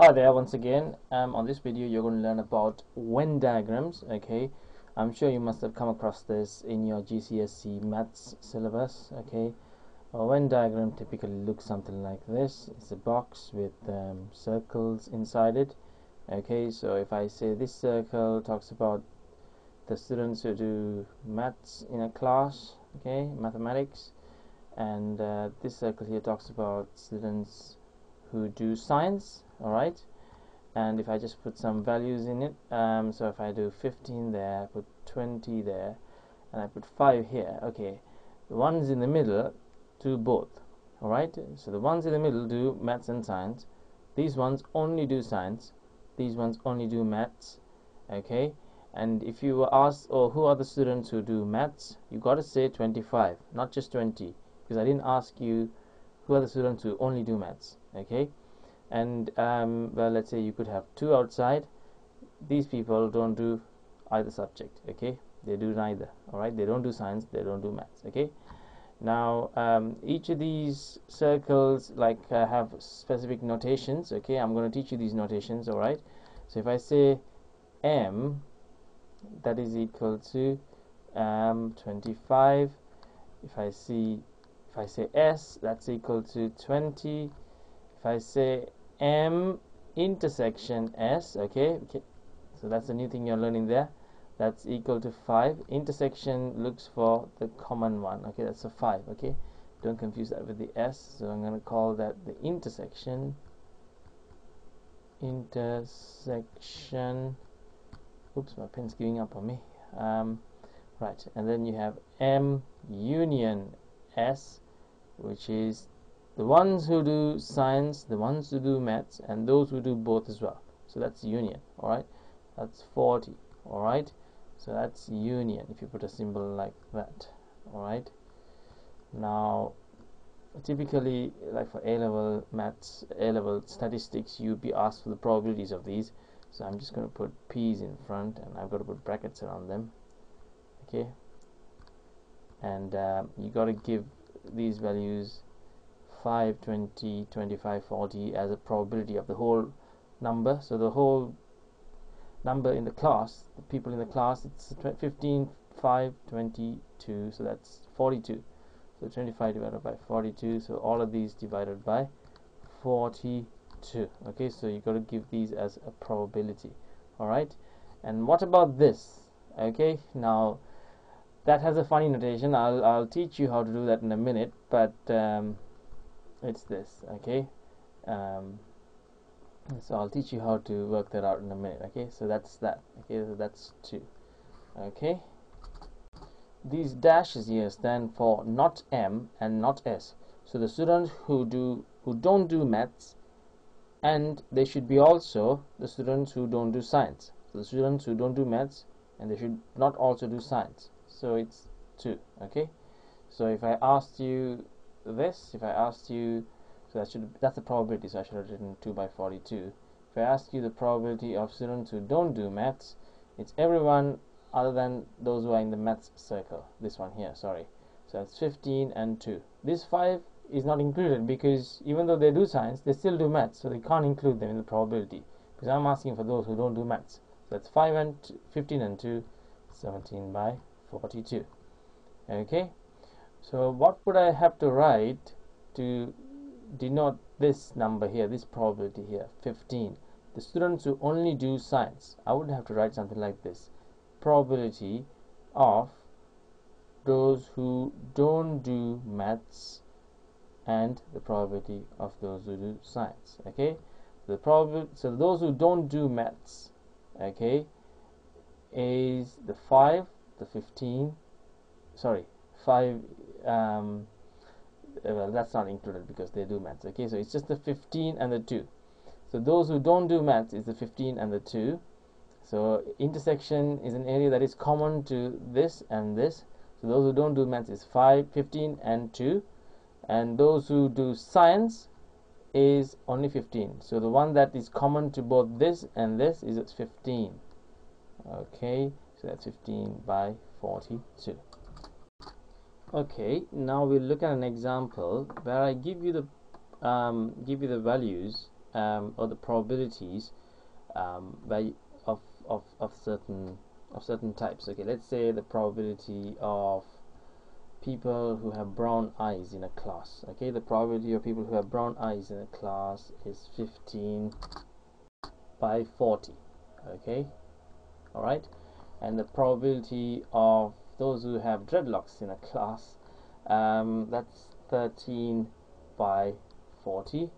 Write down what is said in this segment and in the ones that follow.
Hi there once again. Um, on this video you're going to learn about Venn diagrams okay? I'm sure you must have come across this in your GCSE maths syllabus okay? A Venn diagram typically looks something like this. It's a box with um, circles inside it okay? So if I say this circle talks about the students who do maths in a class okay? Mathematics. And uh, this circle here talks about students who do science alright? And if I just put some values in it um, so if I do 15 there put 20 there and I put 5 here. Okay the ones in the middle do both. Alright? So the ones in the middle do maths and science. These ones only do science. These ones only do maths. Okay? And if you were asked oh who are the students who do maths? You got to say 25 not just 20 because I didn't ask you who are the students who only do maths. Okay and um, well let's say you could have two outside. These people don't do either subject okay? They do neither all right they don't do science they don't do maths okay? Now um, each of these circles like uh, have specific notations okay? I'm going to teach you these notations all right so if I say m that is equal to um, 25 if I see if I say s that's equal to 20 if I say m intersection s okay, okay so that's a new thing you're learning there. That's equal to 5 intersection looks for the common one okay? That's a 5 okay? Don't confuse that with the s so I'm going to call that the intersection. Intersection. Oops my pen's giving up on me. Um, right and then you have m union s which is the ones who do science, the ones who do maths, and those who do both as well. So that's union, alright? That's 40, alright? So that's union if you put a symbol like that, alright? Now, typically, like for A-level maths, A-level statistics, you'd be asked for the probabilities of these. So I'm just going to put p's in front, and I've got to put brackets around them, okay? And uh, you got to give these values 5 20 25 40 as a probability of the whole number. So the whole number in the class the people in the class it's 15 5 22 so that's 42 so 25 divided by 42 so all of these divided by 42 okay so you've got to give these as a probability. All right and what about this? Okay now that has a funny notation. I'll, I'll teach you how to do that in a minute but um, it's this okay? Um, so I'll teach you how to work that out in a minute okay? So that's that okay? So that's 2 okay? These dashes here stand for not M and not S. So the students who do who don't do maths and they should be also the students who don't do science. So the students who don't do maths and they should not also do science. So it's 2 okay? So if I asked you this. If I asked you so that should that's the probability so I should have written 2 by 42 if I ask you the probability of students who don't do maths it's everyone other than those who are in the maths circle. This one here sorry. So that's 15 and 2 this 5 is not included because even though they do science they still do maths so they can't include them in the probability. Because I'm asking for those who don't do maths. So that's 5 and 15 and 2 17 by 42 okay so what would I have to write to denote this number here, this probability here, 15? The students who only do science, I would have to write something like this. Probability of those who don't do maths and the probability of those who do science okay the probability so those who don't do maths okay is the 5 the 15 sorry 5 um, uh, well that's not included because they do maths okay? So it's just the 15 and the 2 so those who don't do maths is the 15 and the 2 so intersection is an area that is common to this and this. So those who don't do maths is 5 15 and 2 and those who do science is only 15 so the one that is common to both this and this is 15 okay? So that's 15 by 42 okay now we'll look at an example where I give you the um, give you the values um, or the probabilities um, by of, of, of certain of certain types. Okay let's say the probability of people who have brown eyes in a class. Okay the probability of people who have brown eyes in a class is 15 by 40 okay all right and the probability of those who have dreadlocks in a class. Um, that's 13 by 40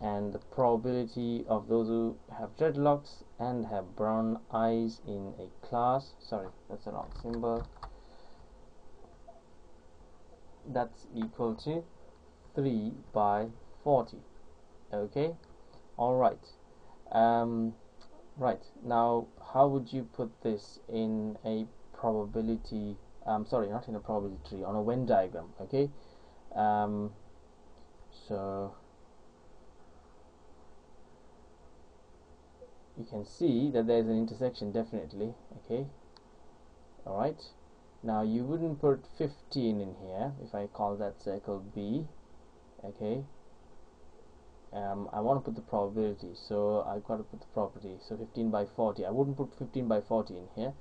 and the probability of those who have dreadlocks and have brown eyes in a class sorry that's the wrong symbol. That's equal to 3 by 40 okay? All right. Um, right. Now how would you put this in a probability um, sorry not in a probability tree on a Venn diagram okay? Um, so you can see that there's an intersection definitely okay? Alright. Now you wouldn't put 15 in here if I call that circle B okay? Um, I want to put the probability so I've got to put the property. So 15 by 40 I wouldn't put 15 by 40 in here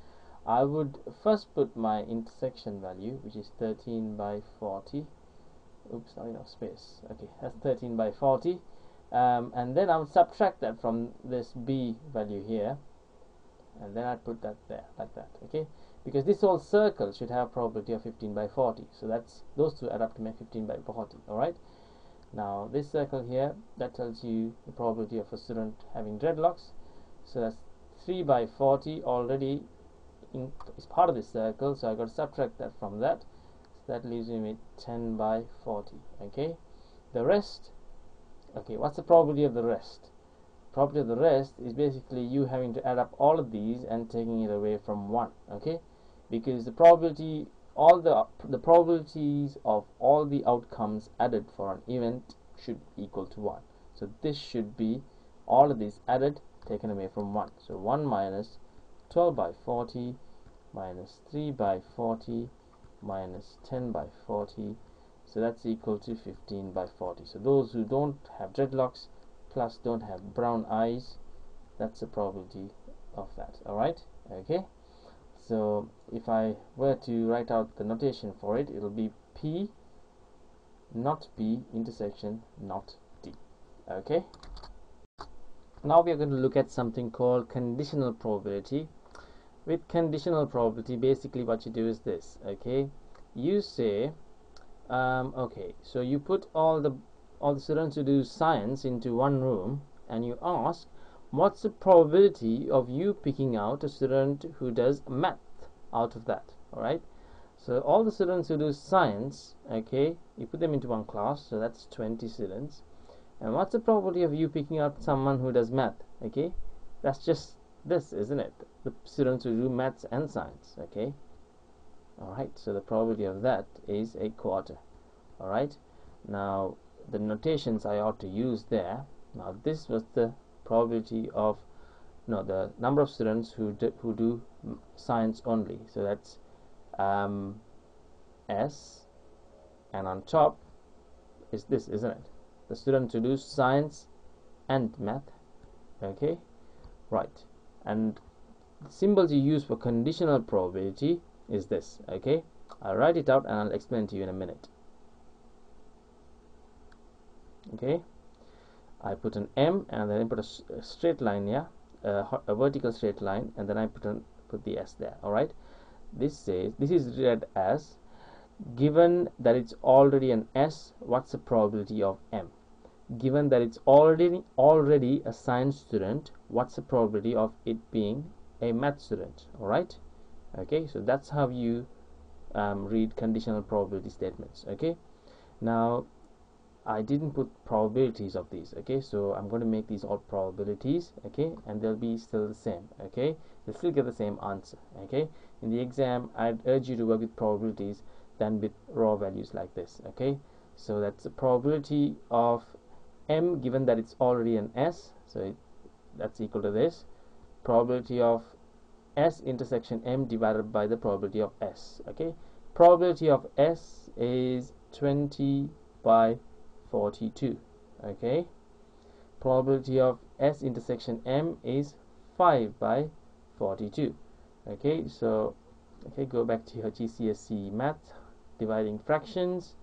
I would first put my intersection value which is 13 by 40 oops not enough space. Okay that's 13 by 40 um, and then I would subtract that from this B value here. And then I'd put that there like that okay? Because this whole circle should have probability of 15 by 40 so that's those two add up to make 15 by 40 alright? Now this circle here that tells you the probability of a student having dreadlocks. So that's 3 by 40 already is part of this circle so I got to subtract that from that. So that leaves me with 10 by 40 okay? The rest okay what's the probability of the rest? Probability of the rest is basically you having to add up all of these and taking it away from 1 okay? Because the probability all the the probabilities of all the outcomes added for an event should equal to 1 so this should be all of these added taken away from 1 so 1 minus 12 by 40 minus 3 by 40 minus 10 by 40 so that's equal to 15 by 40 so those who don't have dreadlocks plus don't have brown eyes that's the probability of that. Alright okay? So if I were to write out the notation for it it'll be P not B intersection not D. Okay? Now we are going to look at something called conditional probability with conditional probability basically what you do is this okay? You say um, okay so you put all the all the students who do science into one room and you ask what's the probability of you picking out a student who does math out of that all right? So all the students who do science okay you put them into one class so that's 20 students. And what's the probability of you picking out someone who does math okay? That's just this isn't it? The students who do maths and science okay? Alright so the probability of that is a quarter alright now the notations I ought to use there now this was the probability of no the number of students who do, who do science only. So that's um, S and on top is this isn't it? The students who do science and math okay? Right and the symbols you use for conditional probability is this okay? I'll write it out and I'll explain to you in a minute. Okay? I put an M and then I put a, a straight line here a, a, vertical straight line and then I put an, put the S there alright? This says this is read as given that it's already an S what's the probability of M given that it's already already a science student what's the probability of it being a math student? Alright okay so that's how you um, read conditional probability statements okay? Now I didn't put probabilities of these okay? So I'm going to make these all probabilities okay? And they'll be still the same okay? You'll still get the same answer okay? In the exam I'd urge you to work with probabilities than with raw values like this okay? So that's the probability of m given that it's already an s so it, that's equal to this probability of s intersection m divided by the probability of s okay? Probability of s is 20 by 42 okay? Probability of S intersection M is 5 by 42 okay? So okay go back to your GCSE math dividing fractions.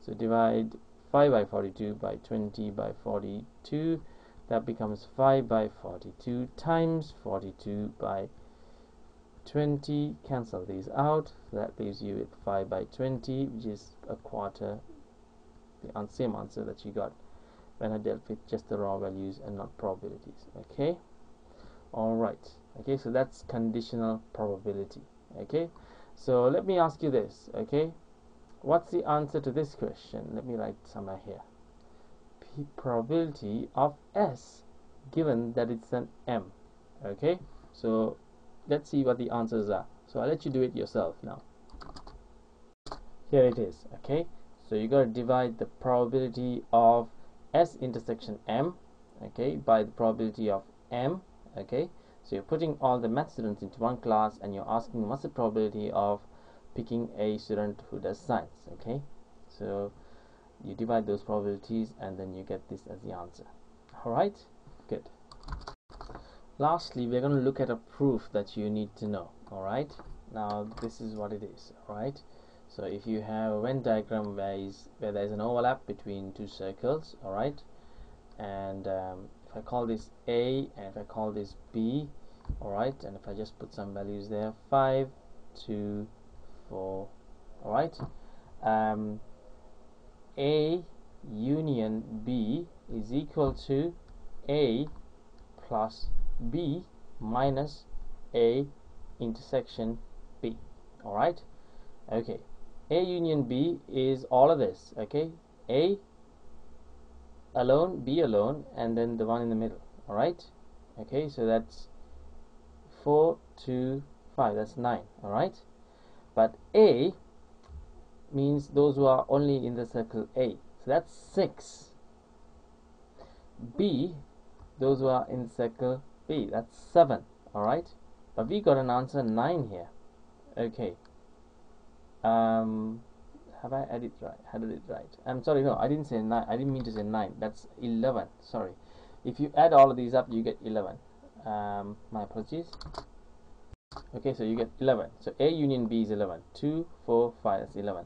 So divide 5 by 42 by 20 by 42 that becomes 5 by 42 times 42 by 20 cancel these out. That leaves you with 5 by 20 which is a quarter. The same answer that you got when I dealt with just the raw values and not probabilities okay? Alright okay so that's conditional probability okay? So let me ask you this okay what's the answer to this question? Let me write somewhere here. P probability of S given that it's an M. Okay? So let's see what the answers are. So I'll let you do it yourself now. Here it is okay? So you got to divide the probability of S intersection M okay by the probability of M okay? So you're putting all the math students into one class and you're asking what's the probability of picking a student who does science okay? So you divide those probabilities and then you get this as the answer. All right good. Lastly we're going to look at a proof that you need to know all right now this is what it is all right so if you have a Venn diagram where, is, where there is an overlap between two circles all right and um, if I call this A and if I call this B alright? And if I just put some values there 5 2 4 alright um, A union B is equal to A plus B minus A intersection B. Alright okay. A union B is all of this okay? A alone B alone and then the one in the middle. Alright okay so that's 4 2 5 that's 9 alright but A means those who are only in the circle A. So that's 6 B those who are in circle B. That's 7 alright but we got an answer 9 here. Okay. Um have I added right? Added it right. I'm sorry no I didn't say 9 I didn't mean to say 9 that's 11 sorry. If you add all of these up you get 11 um, my apologies okay so you get 11 so A union B is 11 2 4 5 that's 11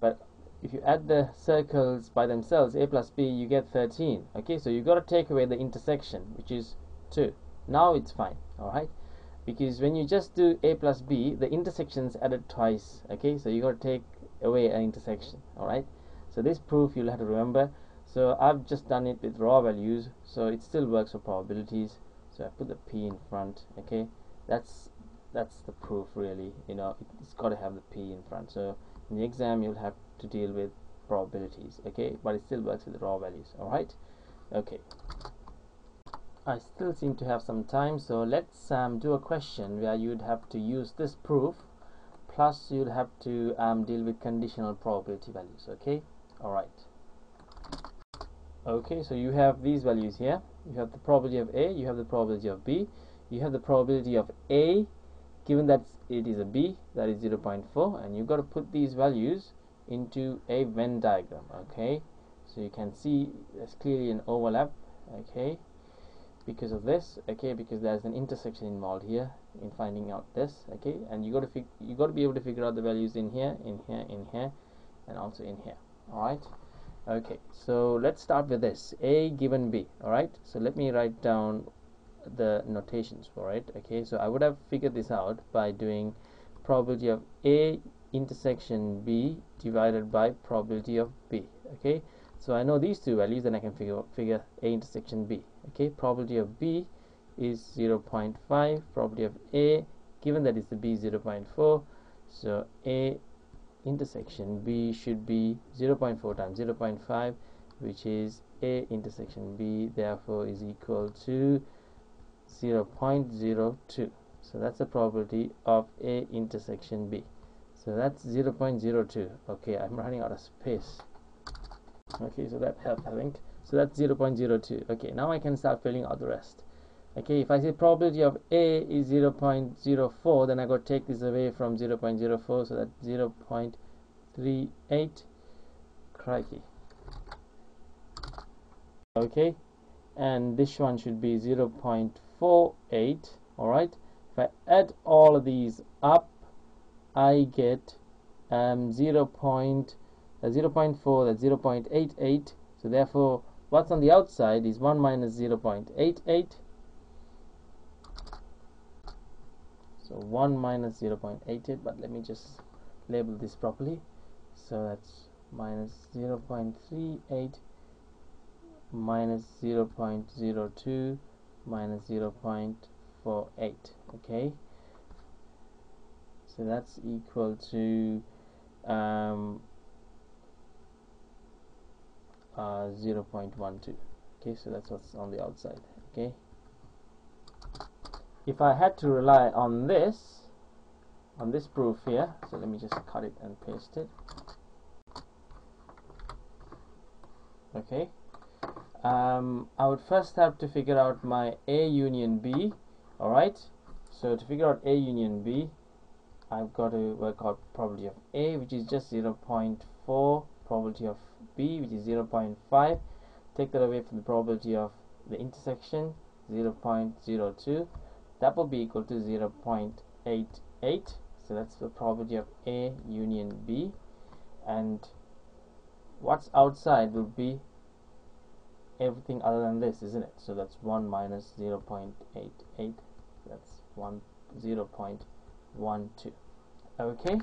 but if you add the circles by themselves A plus B you get 13 okay so you got to take away the intersection which is 2 now it's fine alright because when you just do A plus B the intersections added twice okay? So you got to take away an intersection alright so this proof you'll have to remember. So I've just done it with raw values so it still works for probabilities. So I put the P in front okay? That's that's the proof really. You know it's got to have the P in front. So in the exam you'll have to deal with probabilities okay? But it still works with raw values alright? Okay. I still seem to have some time so let's um, do a question where you'd have to use this proof plus you'll have to um, deal with conditional probability values okay? Alright. Okay so you have these values here. You have the probability of A you have the probability of B you have the probability of A given that it is a B that is 0.4 and you've got to put these values into a Venn diagram okay? So you can see there's clearly an overlap okay? Because of this okay? Because there's an intersection involved here in finding out this okay? And you got to you got to be able to figure out the values in here in here in here and also in here all right okay so let's start with this a given b all right so let me write down the notations for it okay so I would have figured this out by doing probability of a intersection b divided by probability of b okay? So I know these two values then I can figure figure a intersection b okay? Probability of b is 0.5 probability of a given that it's the b 0.4 so a intersection b should be 0.4 times 0.5 which is a intersection b therefore is equal to 0.02 so that's the probability of a intersection b. So that's 0.02 okay I'm running out of space. Okay so that helped I think. So that's 0.02 okay now I can start filling out the rest. Okay if I say probability of A is 0.04 then I got take this away from 0.04 so that's 0.38 crikey. Okay and this one should be 0.48 alright if I add all of these up I get um, 0. Point, uh, 0 0.4 that's 0 0.88 so therefore what's on the outside is 1 minus 0 0.88 so 1 minus 0 0.88 but let me just label this properly. So that's minus 0 0.38 minus 0 0.02 minus 0 0.48 okay? So that's equal to um, uh, 0 0.12 okay? So that's what's on the outside okay? If I had to rely on this on this proof here so let me just cut it and paste it. Okay um, I would first have to figure out my A union B alright? So to figure out A union B I've got to work out probability of A which is just 0 0.4 probability of B which is 0 0.5 take that away from the probability of the intersection 0 0.02 that will be equal to 0 0.88 so that's the probability of A union B. And what's outside will be everything other than this isn't it? So that's 1 minus 0 0.88 that's 1 0 0.12 okay